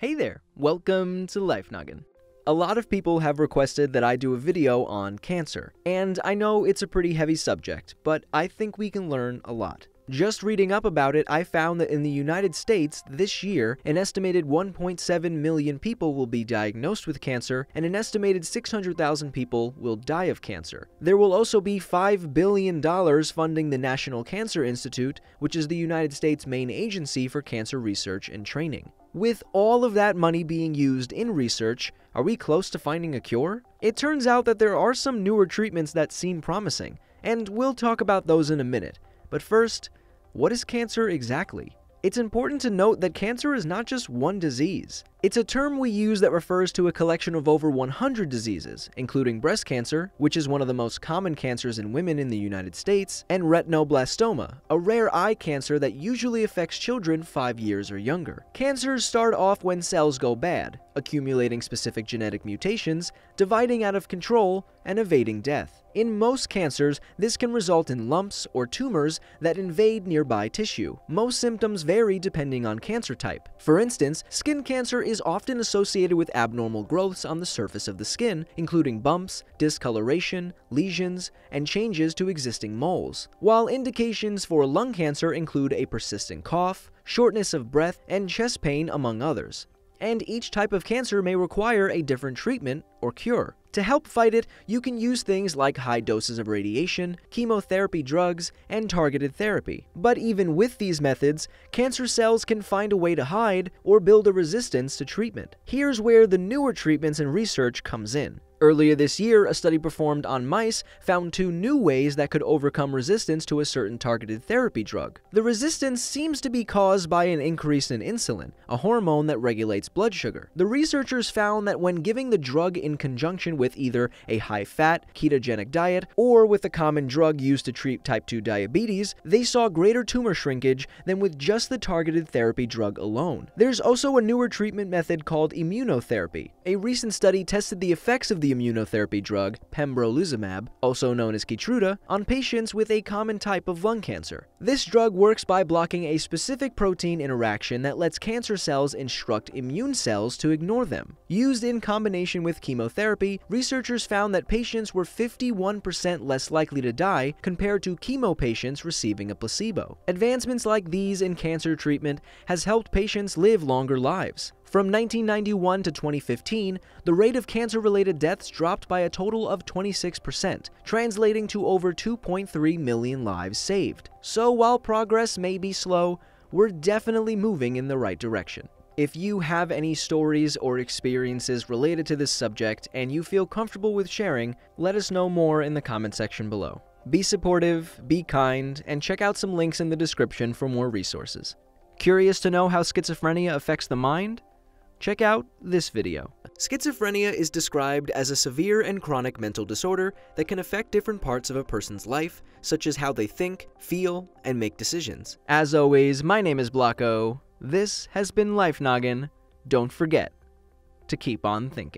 Hey there, welcome to Life Noggin. A lot of people have requested that I do a video on cancer, and I know it's a pretty heavy subject, but I think we can learn a lot. Just reading up about it, I found that in the United States this year, an estimated 1.7 million people will be diagnosed with cancer, and an estimated 600,000 people will die of cancer. There will also be $5 billion funding the National Cancer Institute, which is the United States' main agency for cancer research and training. With all of that money being used in research, are we close to finding a cure? It turns out that there are some newer treatments that seem promising, and we'll talk about those in a minute. But first, what is cancer exactly? It's important to note that cancer is not just one disease. It's a term we use that refers to a collection of over 100 diseases, including breast cancer, which is one of the most common cancers in women in the United States, and retinoblastoma, a rare eye cancer that usually affects children 5 years or younger. Cancers start off when cells go bad, accumulating specific genetic mutations, dividing out of control, and evading death. In most cancers, this can result in lumps or tumors that invade nearby tissue. Most symptoms vary depending on cancer type. For instance, skin cancer is often associated with abnormal growths on the surface of the skin, including bumps, discoloration, lesions, and changes to existing moles. While indications for lung cancer include a persistent cough, shortness of breath, and chest pain, among others and each type of cancer may require a different treatment or cure. To help fight it, you can use things like high doses of radiation, chemotherapy drugs, and targeted therapy. But even with these methods, cancer cells can find a way to hide or build a resistance to treatment. Here's where the newer treatments and research comes in. Earlier this year, a study performed on mice found two new ways that could overcome resistance to a certain targeted therapy drug. The resistance seems to be caused by an increase in insulin, a hormone that regulates blood sugar. The researchers found that when giving the drug in conjunction with either a high-fat, ketogenic diet or with a common drug used to treat type 2 diabetes, they saw greater tumor shrinkage than with just the targeted therapy drug alone. There's also a newer treatment method called immunotherapy. A recent study tested the effects of the immunotherapy drug pembrolizumab, also known as Keytruda, on patients with a common type of lung cancer. This drug works by blocking a specific protein interaction that lets cancer cells instruct immune cells to ignore them. Used in combination with chemotherapy, researchers found that patients were 51% less likely to die compared to chemo patients receiving a placebo. Advancements like these in cancer treatment has helped patients live longer lives. From 1991 to 2015, the rate of cancer-related deaths dropped by a total of 26%, translating to over 2.3 million lives saved. So while progress may be slow, we're definitely moving in the right direction. If you have any stories or experiences related to this subject and you feel comfortable with sharing, let us know more in the comment section below. Be supportive, be kind, and check out some links in the description for more resources. Curious to know how schizophrenia affects the mind? Check out this video. Schizophrenia is described as a severe and chronic mental disorder that can affect different parts of a person's life, such as how they think, feel, and make decisions. As always, my name is Blocko. This has been Life Noggin. Don't forget to keep on thinking.